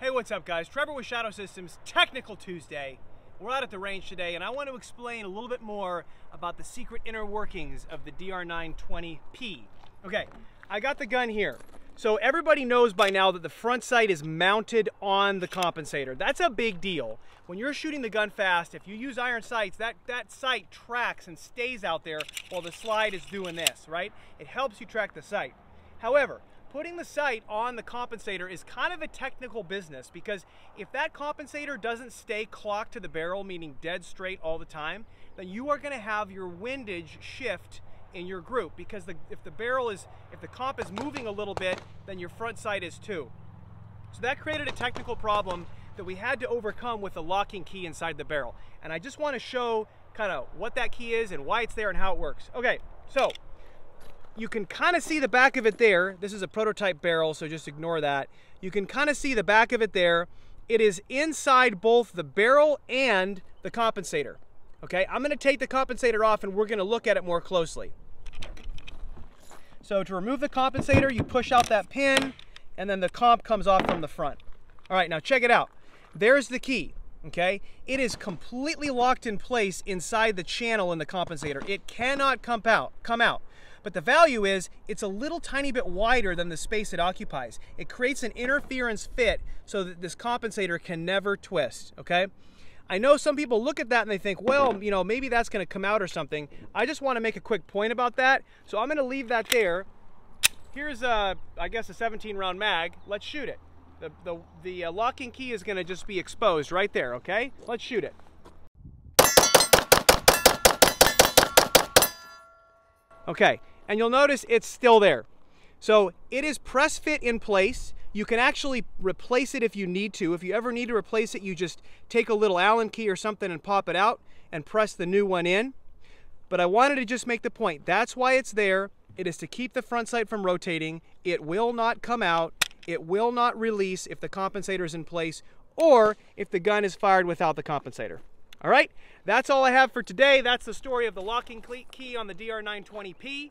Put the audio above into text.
Hey, what's up guys? Trevor with Shadow Systems, Technical Tuesday. We're out at the range today and I want to explain a little bit more about the secret inner workings of the DR920P. Okay, I got the gun here. So everybody knows by now that the front sight is mounted on the compensator. That's a big deal. When you're shooting the gun fast, if you use iron sights, that, that sight tracks and stays out there while the slide is doing this, right? It helps you track the sight. However, putting the sight on the compensator is kind of a technical business because if that compensator doesn't stay clocked to the barrel, meaning dead straight all the time, then you are going to have your windage shift in your group because the, if the barrel is, if the comp is moving a little bit, then your front sight is too. So that created a technical problem that we had to overcome with the locking key inside the barrel. And I just want to show kind of what that key is and why it's there and how it works. Okay, so you can kind of see the back of it there. This is a prototype barrel, so just ignore that. You can kind of see the back of it there. It is inside both the barrel and the compensator. Okay, I'm gonna take the compensator off and we're gonna look at it more closely. So to remove the compensator, you push out that pin and then the comp comes off from the front. All right, now check it out. There's the key, okay? It is completely locked in place inside the channel in the compensator. It cannot come out, come out. But the value is it's a little tiny bit wider than the space it occupies. It creates an interference fit so that this compensator can never twist, okay? I know some people look at that and they think, well, you know, maybe that's going to come out or something. I just want to make a quick point about that. So I'm going to leave that there. Here's, a, I guess, a 17 round mag. Let's shoot it. The, the, the uh, locking key is going to just be exposed right there, okay? Let's shoot it. Okay, and you'll notice it's still there. So it is press fit in place. You can actually replace it if you need to. If you ever need to replace it, you just take a little Allen key or something and pop it out and press the new one in. But I wanted to just make the point. That's why it's there. It is to keep the front sight from rotating. It will not come out. It will not release if the compensator is in place or if the gun is fired without the compensator. All right, that's all I have for today. That's the story of the locking key on the DR920P,